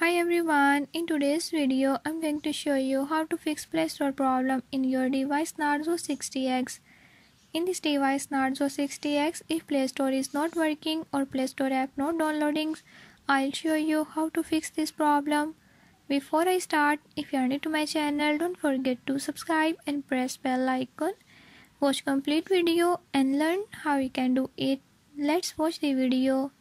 Hi everyone, in today's video I'm going to show you how to fix Play Store problem in your device Narzo 60X. In this device Narzo 60X, if Play Store is not working or Play Store app not downloading, I'll show you how to fix this problem. Before I start, if you are new to my channel, don't forget to subscribe and press bell icon. Watch complete video and learn how you can do it. Let's watch the video.